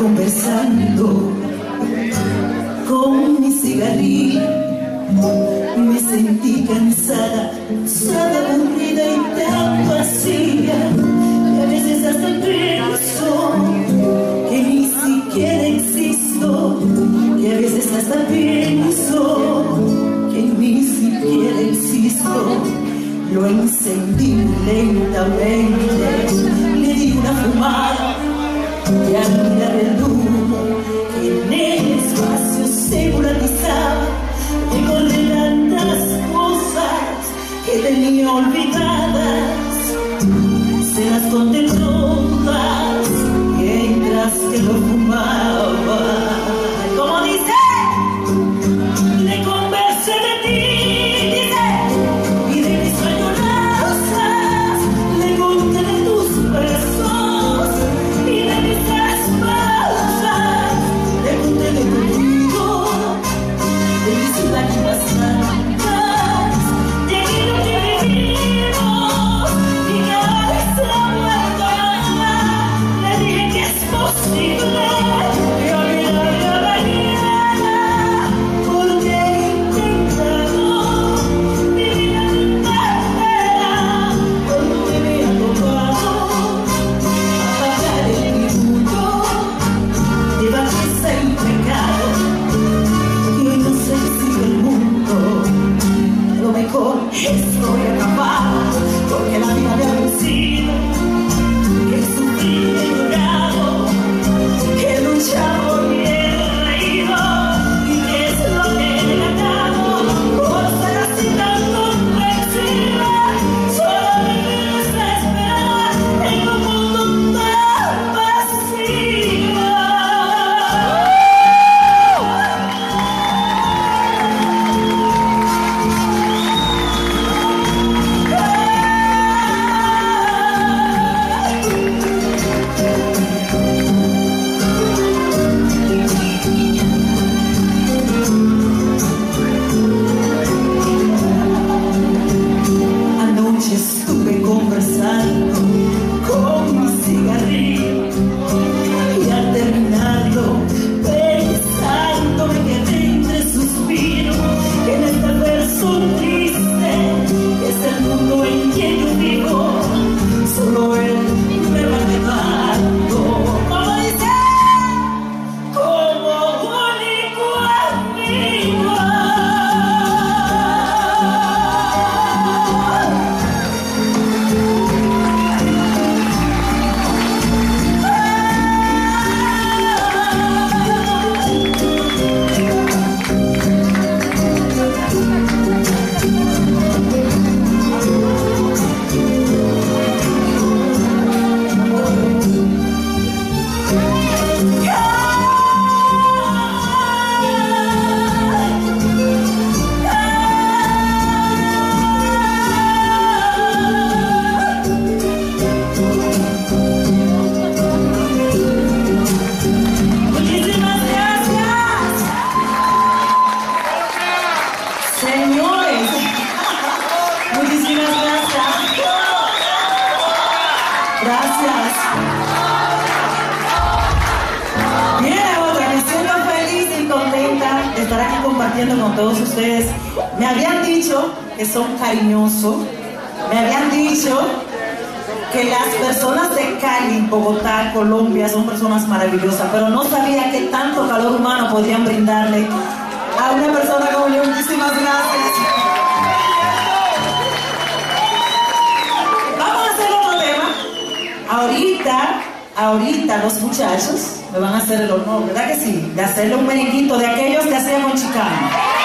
conversando con mi cigarrillo. Me sentí cansada, sola, aburrida y tan vacía. Y a veces hasta pienso que ni siquiera existo. Y a veces hasta pienso que ni siquiera existo. Lo encendí lentamente, Gracias. Viene otra, me siento feliz y contenta de estar aquí compartiendo con todos ustedes. Me habían dicho que son cariñosos, me habían dicho que las personas de Cali, Bogotá, Colombia son personas maravillosas, pero no sabía que tanto calor humano podrían brindarle a una persona como yo. Muchísimas gracias. Ahorita, los muchachos me van a hacer el honor, ¿verdad que sí? De hacerle un merenguito de aquellos que hacíamos chicano.